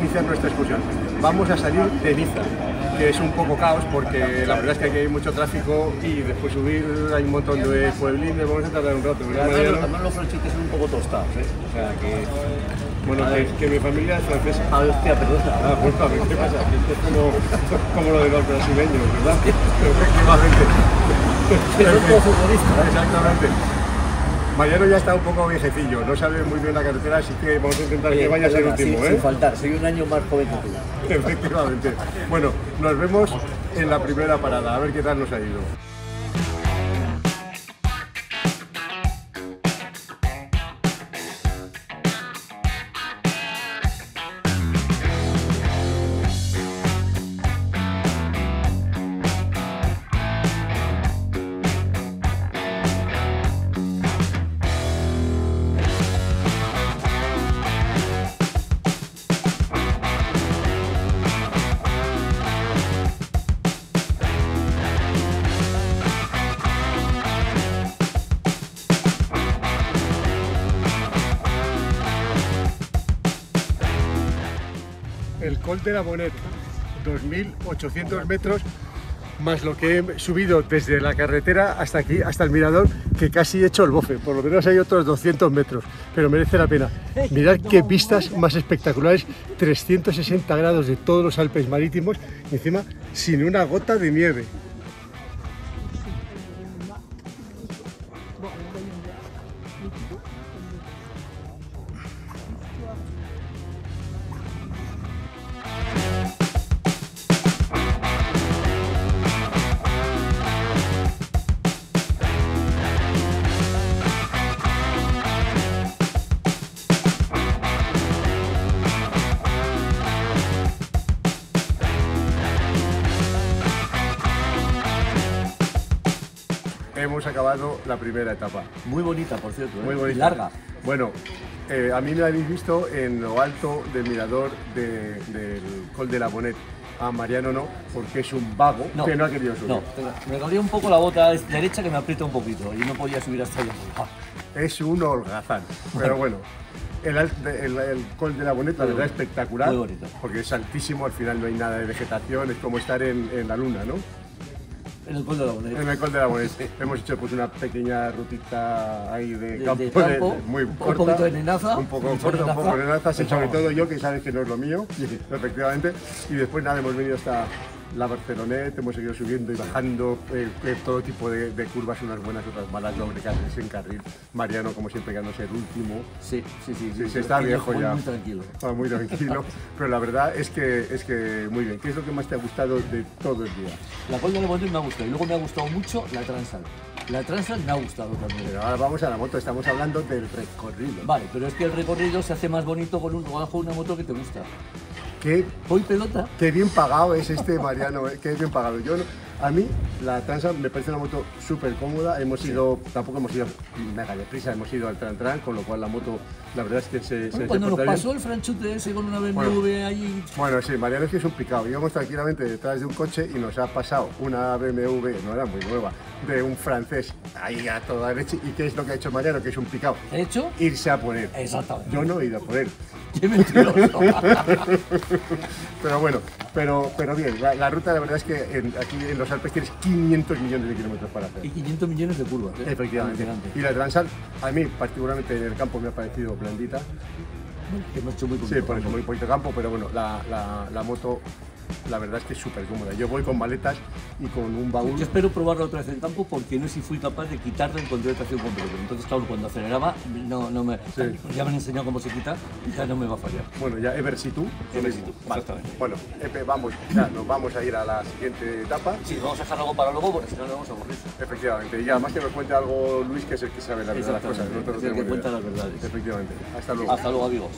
iniciar nuestra excursión. Vamos a salir de Niza, que es un poco caos porque la verdad es que aquí hay mucho tráfico y después subir hay un montón de pueblines, vamos a tardar un rato. Además los franchites son un poco tostados, ¿eh? O sea que... Bueno, que, que mi familia es francesa. Ah, hostia, perdona. Ah, culpame, ¿qué pasa? Esto es como, como lo de los brasileños, ¿verdad? Efectivamente. Que son todos futbolistas. Exactamente. Mariano ya está un poco viejecillo, no sabe muy bien la carretera, así que vamos a intentar que vaya a ser último, sin, ¿eh? sin faltar, soy un año más joven que tú. Efectivamente. Bueno, nos vemos en la primera parada, a ver qué tal nos ha ido. El Col de la Bonet, 2.800 metros, más lo que he subido desde la carretera hasta aquí, hasta el mirador, que casi he hecho el bofe. Por lo menos hay otros 200 metros, pero merece la pena. Mirad qué vistas más espectaculares, 360 grados de todos los Alpes marítimos, encima sin una gota de nieve. Hemos acabado la primera etapa. Muy bonita, por cierto. ¿eh? Muy bonita. Y larga. Bueno, eh, a mí me habéis visto en lo alto del mirador de- del Col de la Bonet. A Mariano no, porque es un vago que no ha querido subir. No, me dolía un poco la bota derecha que me aprieta un poquito y no podía subir hasta allá. Ah, Es un holgazán. Pero bueno, el, al- el- el Col de la Bonet, la verdad, espectacular. Muy bonito. Porque es altísimo, al final no hay nada de vegetación, es como estar en, en la luna, ¿no? En el Col de la Boneta. En el Col de la Bonet. Hemos hecho pues una pequeña rutita ahí de, De- campo, de campo, muy un corta. poquito de nenaza, Un poco un corta, un poco de nenaza. sobre todo yo, que sabes que no es lo mío, efectivamente. Y después nada, hemos venido hasta la Barcelonet, hemos seguido subiendo y bajando eh, eh, todo tipo de, de curvas, unas buenas, otras malas, doble carril, sin carril. Mariano, como siempre, ganándose el último. Sí, sí, sí. Sí, sí, sí, está viejo ya. Muy tranquilo. Ah, muy tranquilo, pero la verdad es que, es que muy bien. ¿Qué es lo que más te ha gustado de todo el día? La la Boneta me ha gustado y luego me ha gustado mucho la Transal. La Transal me ha gustado también. Pero ahora vamos a la moto, estamos hablando del recorrido. Vale, pero es que el recorrido se hace más bonito con un bajo una moto que te gusta. ¿Qué Voy pelota. Qué bien pagado es este Mariano, eh, qué bien pagado. Yo, no- a mí la Transa me parece una moto súper cómoda. Hemos ido, tampoco hemos ido mega deprisa, hemos ido al Tran Tran, con lo cual la moto, la verdad es que se, Bueno, se cuando nos bien. pasó el franchute ese con una BMW ahí. Bueno, sí, Mariano es que es un picado. Íbamos tranquilamente detrás de un coche y nos ha pasado una BMW, no era muy nueva, de un francés ahí a toda leche. ¿Y qué es lo que ha hecho Mariano? Que es un picado. ¿He hecho? Irse a poner. Exactamente. Yo no he ido a poner. Qué mentiroso. Pero bueno, pero, pero bien, la, la ruta la verdad es que en- aquí en los Alpes tienes 500 millones de kilómetros para hacer. y 500 millones de curvas. ¿eh? Efectivamente. Y la Transal, a mí particularmente en el campo me ha parecido blandita. Que hemos hecho muy Sí, poquito por eso muy poquito campo, pero bueno, la, la- la moto la verdad es que es súper cómoda. Yo voy con maletas y con un baúl. Yo espero probarlo otra vez en campo porque no sé si fui capaz de quitarle el control de tracción completo. Entonces, claro, cuando aceleraba, no, no me, Sí. ya me han enseñado cómo se quita y ya no me va a fallar. Bueno, ya Ever si tú. Ever si tú, exactamente. Bueno, Epe, vamos, ya nos vamos a ir a la siguiente etapa. Sí, vamos a dejar algo para luego porque si no nos vamos a aburrir. Efectivamente, y además que nos cuente algo Luis, que es el que sabe la verdad las cosas. Nosotros es el que cuenta las verdades. Efectivamente. Hasta luego. Hasta luego, amigos.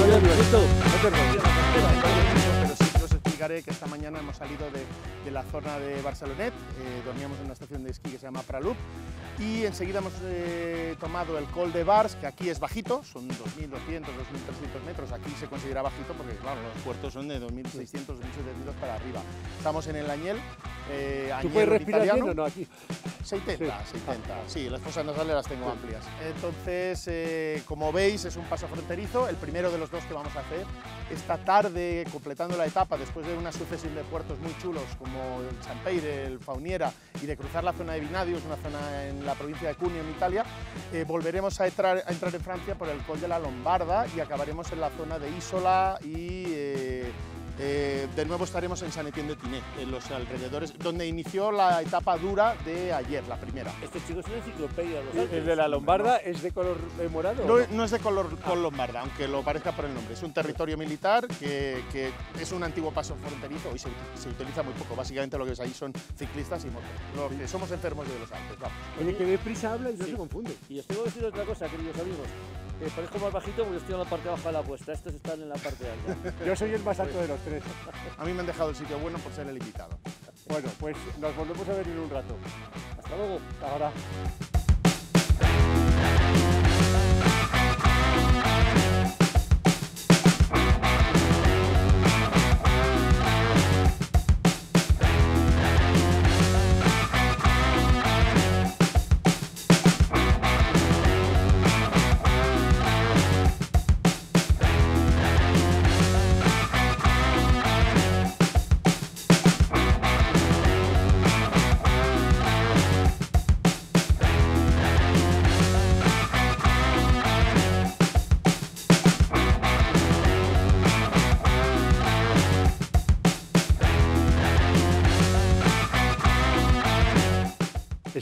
Pero sí que os explicaré que esta mañana hemos salido de, de la zona de Barcelonet, eh, dormíamos en una estación de esquí que se llama Pralup y enseguida hemos eh, tomado el Col de Bars, que aquí es bajito, son 2.200, 2.300 metros, aquí se considera bajito porque claro, los puertos son de 2.600, 2.700 para arriba. Estamos en el Añel, eh, ¿Tú puedes respirar italiano. bien o no aquí? Se intenta, se intenta. Sí, las fosas nasales las tengo amplias. Entonces, eh, como veis, es un paso fronterizo, el primero de los dos que vamos a hacer. Esta tarde, completando la etapa, después de una sucesión de puertos muy chulos como el Champeire, el Fauniera, y de cruzar la zona de Vinadius, una zona en la provincia de Cuneo, en Italia, eh, volveremos a entrar, a entrar en Francia por el Col de la Lombarda y acabaremos en la zona de Isola y... eh, eh, de nuevo estaremos en San Etienne de Tiné, en los alrededores, donde inició la etapa dura de ayer, la primera. Este chico es una enciclopedia de los El de la Lombarda es de color morado. No, no? no es de color Col Lombarda, aunque lo parezca por el nombre. Es un territorio militar que, que es un antiguo paso fronterizo. Hoy se, se utiliza muy poco. Básicamente lo que ves ahí son ciclistas y motos. Los que somos enfermos de los Alpes, vamos. Oye, que deprisa habla y no Sí. se confunde. Y os tengo que decir otra cosa, queridos amigos. Eh, parezco más bajito porque estoy en la parte baja de la apuesta. Estos están en la parte alta. Yo soy el más alto de los tres. A mí me han dejado el sitio bueno por ser el invitado. Bueno, pues nos volvemos a ver en un rato. Hasta luego. Ahora.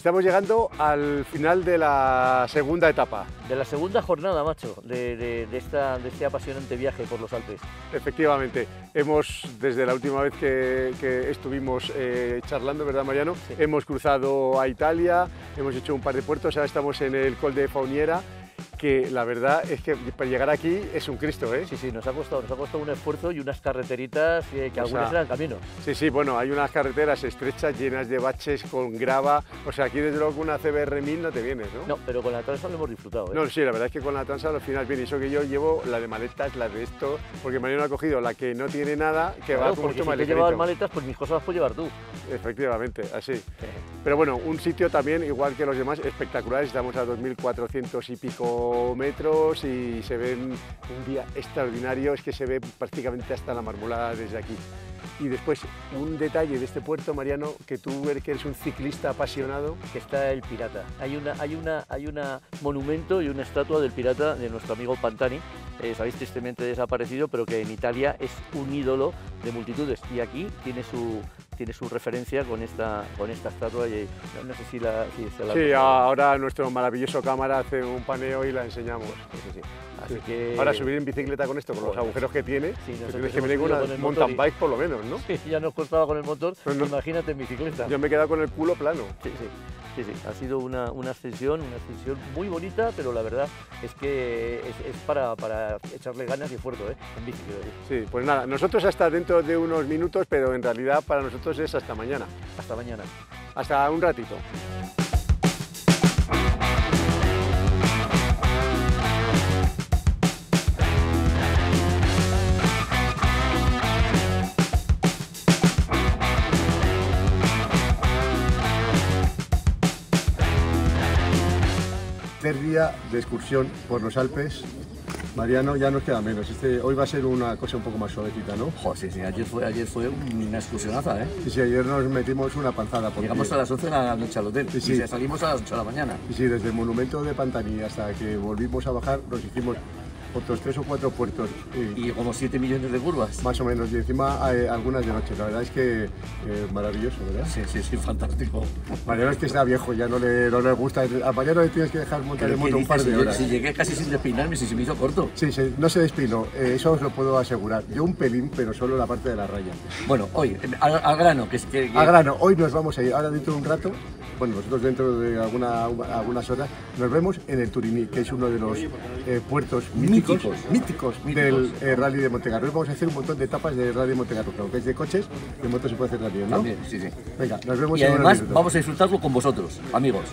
Estamos llegando al final de la segunda etapa. De la segunda jornada, macho, de, de- de esta, de este apasionante viaje por los Alpes. Efectivamente, hemos, desde la última vez que, que estuvimos eh, charlando, ¿verdad, Mariano? Sí. Hemos cruzado a Italia, hemos hecho un par de puertos, ahora estamos en el Col de Fauniera, que la verdad es que para llegar aquí es un Cristo, ¿eh? Sí, sí, nos ha costado, nos ha costado un esfuerzo y unas carreteritas que, algunas sea, eran camino. Sí, sí, bueno, hay unas carreteras estrechas llenas de baches con grava, o sea, aquí desde luego con una CBR 1000 no te vienes, ¿no? No, pero con la transa lo hemos disfrutado. ¿eh? No, sí, la verdad es que con la transa al final viene. Eso que yo llevo la de maletas, la de esto, porque Mariano ha cogido la que no tiene nada, que Claro, va con mucho si te llevas maletas, pues mis cosas las puedes llevar tú. Efectivamente, así. Pero bueno, un sitio también, igual que los demás, espectacular. Estamos a 2.400 y pico metros y se ven un día extraordinario. Es que se ve prácticamente hasta la marmolada desde aquí. Y después, un detalle de este puerto, Mariano, que tú eres que eres un ciclista apasionado. que está el pirata. Hay una, hay una, hay una monumento y una estatua del pirata de nuestro amigo Pantani, eh, sabéis tristemente desaparecido, pero que en Italia es un ídolo de multitudes. Y aquí tiene su, tiene su referencia con esta, con esta estatua y no, sé si la, si se la Sí, ahora nuestro maravilloso cámara hace un paneo y la enseñamos. Sí, sí, sí. Así que Ahora subir en bicicleta con esto, con los agujeros que tiene, Sí, tienes que hemos venir con subido una con mountain y- bike por lo menos, ¿no? ya nos costaba con el motor, No, no. imagínate en bicicleta. Yo me he quedado con el culo plano. Sí, sí, sí, sí. Ha sido una, una ascensión, una ascensión muy bonita, pero la verdad es que es, es para, para echarle ganas y esfuerzo, ¿eh? En bici, quiero decir. Sí, pues nada, nosotros hasta dentro de unos minutos, pero en realidad para nosotros es hasta mañana. Hasta mañana. Hasta un ratito. Día de excursión por los Alpes. Mariano, ya nos queda menos. Este, hoy va a ser una cosa un poco más suavecita, ¿no? Joder, sí, sí, ayer fue, ayer fue una excursionaza, ¿eh? Sí, sí, ayer nos metimos una panzada. porque- Llegamos a las 11 de la noche al hotel Sí, sí. y salimos a las 8 de la mañana. Y sí, desde el monumento de Pantani hasta que volvimos a bajar, nos hicimos otros tres o cuatro puertos, y Y como 7 millones de curvas. más o menos, y encima eh, algunas de noche. La verdad es que eh, maravilloso, ¿verdad? Sí, sí, sí, fantástico. Mariano es que está viejo, ya no le, no le gusta. A Mariano le tienes que dejar montar ¿qué moto un par de Si- horas. Si llegué casi sin despeinarme, si se me hizo corto. Sí, sí, no se despinó, eh, eso os lo puedo asegurar. Yo un pelín, pero solo la parte de la raya. Bueno, hoy, al, al grano, que es que... que- A grano, hoy nos vamos a ir, ahora dentro de un rato, bueno, nosotros dentro de alguna, algunas horas, nos vemos en el Turiní, que es uno de los eh, puertos míticos míticos, Míticos. del eh, Rally de Monte Carlo. Hoy Vamos a hacer un montón de etapas de Rally de Monte Carlo, claro, que es de coches, de motos se puede hacer también, ¿no? También, sí, sí. Venga, nos vemos Y en además vamos a disfrutarlo con vosotros, amigos.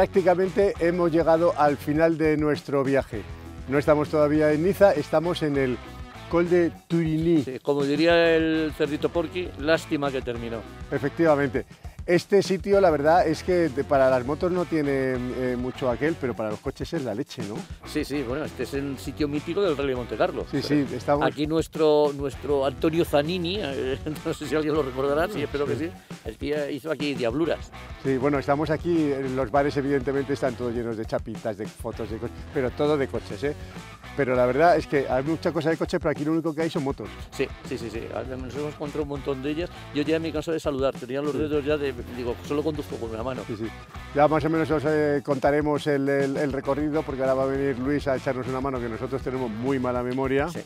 Prácticamente hemos llegado al final de nuestro viaje. No estamos todavía en Niza, estamos en el Col de Turigny. Sí, como diría el cerdito Porky, lástima que terminó. Efectivamente. Este sitio, la verdad, es que para las motos no tiene eh, mucho aquel, pero para los coches es la leche, ¿no? Sí, sí, bueno, este es el sitio mítico del Rally de Monte Carlo. Sí, sí, estamos... Aquí nuestro, nuestro Antonio Zanini, eh, no sé si alguien lo recordará, sí, espero que sí, el que hizo aquí diabluras. Sí, bueno, estamos aquí, los bares evidentemente están todos llenos de chapitas, de fotos de coches, pero todo de coches, ¿eh? Pero la verdad es que hay mucha cosa de coches, pero aquí lo único que hay son motos. Sí, sí, sí, sí. Nos hemos encontrado un montón de ellas. Yo ya me canso de saludar, tenía los dedos ya de, digo, solo conduzco con una mano. Sí, sí. Ya más o menos os eh, contaremos el, el- el recorrido, porque ahora va a venir Luis a echarnos una mano, que nosotros tenemos muy mala memoria. Sí,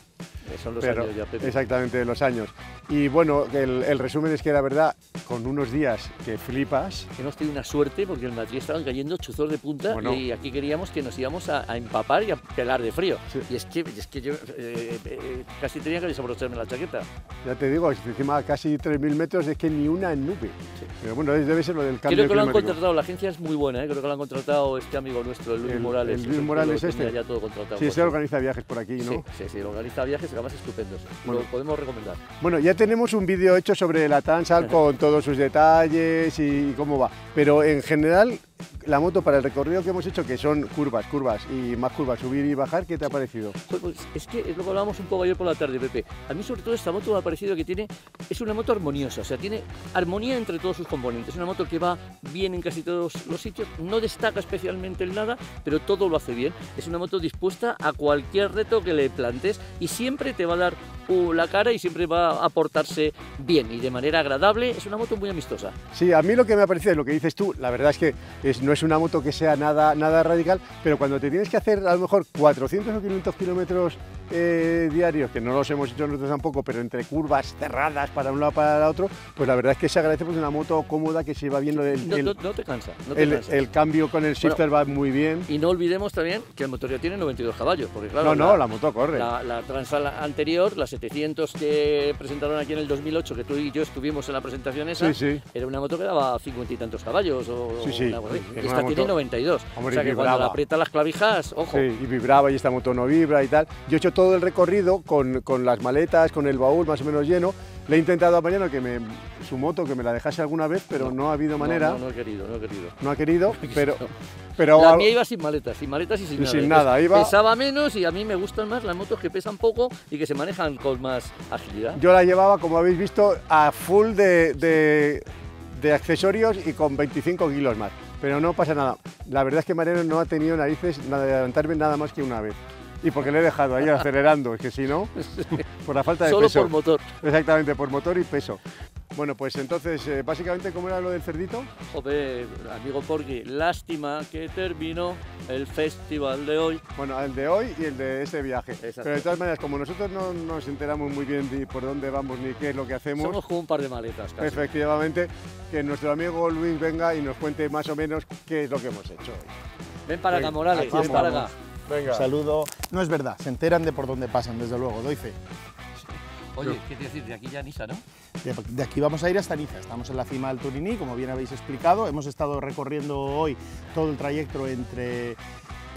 son los Pero años ya, Pepe. exactamente los años. Y bueno, el, el resumen es que la verdad, con unos días que flipas, Hemos tenido una suerte porque en Madrid estaban cayendo chuzos de punta Bueno. y aquí queríamos que nos íbamos a, a empapar y a pelar de frío. Sí. Y es que, es que yo eh, eh, casi tenía que desabrocharme la chaqueta. ya te digo, encima casi 3.000 metros es que ni una nube. Sí. Pero bueno, debe ser lo del cambio Creo que lo han climático. contratado, la agencia es muy buena, ¿eh? creo que lo han contratado este amigo nuestro, el Luis El- Morales. el Luis Morales este. ya todo contratado. Sí, se organiza viajes por aquí, ¿no? Sí, sí, sí, organiza viajes además estupendos. Bueno. Lo podemos recomendar. Bueno, ya tenemos un vídeo hecho sobre la Transal con todos sus detalles y cómo va. Pero en general, la moto para el recorrido que hemos hecho, que son curvas, curvas y más curvas, subir y bajar, ¿qué te ha parecido? Pues, pues, es que es lo que hablábamos un poco ayer por la tarde, Pepe. A mí sobre todo esta moto me ha parecido que tiene, es una moto armoniosa, o sea, tiene armonía entre todos sus componentes. Es una moto que va bien en casi todos los sitios, no destaca especialmente en nada, pero todo lo hace bien. Es una moto dispuesta a cualquier reto que le plantes y siempre te va a dar uh, la cara y siempre va a portarse bien y de manera agradable. Es una moto muy amistosa. Sí, a mí lo que me ha parecido es lo que dices tú, la verdad es que es- no es una moto que sea nada, nada radical, pero cuando te tienes que hacer a lo mejor 400 o 500 kilómetros eh, diarios, que no los hemos hecho nosotros tampoco, pero entre curvas cerradas para un lado para el otro, pues la verdad es que se agradece pues una moto cómoda que se va viendo el, No, el- no- no te cansa, no te el- cansa. el cambio con el shifter va muy bien. Y no olvidemos también que el motor ya tiene 92 caballos, porque claro, no, no, la moto corre. La, la Transal anterior, la 700 que presentaron aquí en el 2008, que tú y yo estuvimos en la presentación esa, Sí, sí. era una moto que daba 50 y tantos caballos. O, Sí, una cosa Esta una tiene moto- 92. Hombre, o sea que cuando le aprieta las clavijas, ojo. Y vibraba y esta moto no vibra y tal. Yo he hecho todo el recorrido con, con las maletas, con el baúl más o menos lleno. Le he intentado a Mariano que me, su moto que me la dejase alguna vez, pero no, ha habido No, manera. No, no, he querido, no he querido. No ha querido, pero, No. pero La mía iba sin maletas, sin maletas y sin Y nada. sin Entonces, nada, iba- Pesaba menos y a mí me gustan más las motos que pesan poco y que se manejan con más agilidad. yo la llevaba, como habéis visto, a full de, de- de accesorios y con 25 kilos más. Pero no pasa nada. La verdad es que Mariano no ha tenido narices de adelantarme nada más que una vez. Y porque le he dejado ahí acelerando, es que si no, por la falta de Solo peso. por motor. Exactamente, por motor y peso. Bueno, pues entonces, eh, básicamente, ¿cómo era lo del cerdito? Joder, amigo Porky, lástima que terminó el festival de hoy. Bueno, el de hoy y el de este viaje. Exacto. Pero de todas maneras, como nosotros no nos enteramos muy bien de por dónde vamos ni qué es lo que hacemos, Somos como un par de maletas casi. efectivamente, que nuestro amigo Luis venga y nos cuente más o menos qué es lo que hemos hecho hoy. Ven para acá, Morales, ven para acá. Venga. Saludo. No es verdad, se enteran de por dónde pasan, desde luego, doy fe. Oye, ¿qué te decir? De aquí ya Nisa, ¿no? De, de aquí vamos a ir hasta Niza. Estamos en la cima del Turiní, como bien habéis explicado. Hemos estado recorriendo hoy todo el trayecto entre,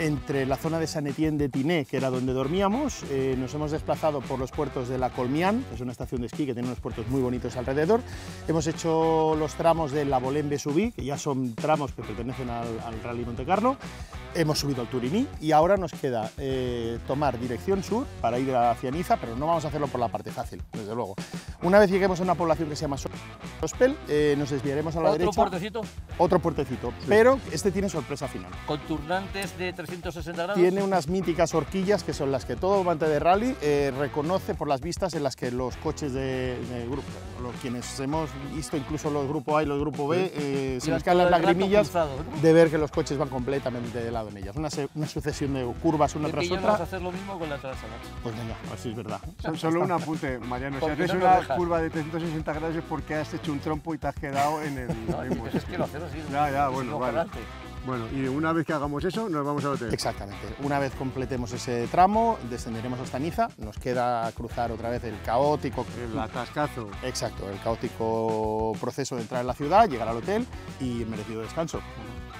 entre la zona de San Etienne de Tiné, que era donde dormíamos. Eh, nos hemos desplazado por los puertos de la Colmián, que es una estación de esquí que tiene unos puertos muy bonitos alrededor. Hemos hecho los tramos de la Bolén Besubí, que ya son tramos que pertenecen al, al Rally Monte Carlo. Hemos subido el Turiní y ahora nos queda eh, tomar dirección sur para ir hacia Niza, pero no vamos a hacerlo por la parte fácil, desde luego. Una vez lleguemos a una población que se llama Sospel, eh, nos desviaremos a la ¿Otro derecha. puertecito? Otro puertecito, pero este tiene sorpresa final. Con turnantes de 360 grados. Tiene unas míticas horquillas que son las que todo amante de rally eh, reconoce por las vistas en las que los coches de, de grupo, los, quienes hemos visto incluso los grupo A y los grupo B, se nos caen las lagrimillas de ver que los coches van completamente de en ellas. Una, se- una sucesión de curvas una tras ya vamos a otra. hacer lo mismo con la Transalach. Pues venga, a ver si es verdad. So- Solo un apunte, Mariano. Si Porque haces una dejas. curva de 360 grados es porque has hecho un trompo y te has quedado en el No, es que lo hacemos así. Ya, ya, bueno, vale. adelante. Bueno, y una vez que hagamos eso, nos vamos al hotel. Exactamente. Una vez completemos ese tramo, descenderemos hasta Niza, nos queda cruzar otra vez el caótico El atascazo. Exacto, el caótico proceso de entrar en la ciudad, llegar al hotel y merecido descanso.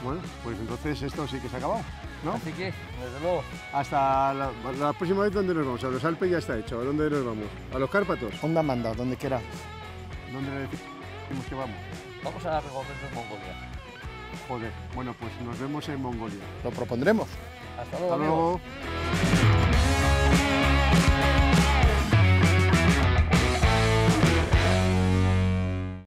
Bueno, pues entonces esto sí que se ha acabado, ¿no? Así que, desde luego, Hasta la, la próxima vez, ¿dónde nos vamos? A los Alpes ya está hecho. ¿A dónde nos vamos? ¿A los Cárpatos? Onda manda, donde quiera. ¿Dónde le decimos que vamos? vamos a recorrer en Mongolia. Joder, bueno, pues nos vemos en Mongolia. Lo propondremos. Hasta luego, Hasta amigos. luego.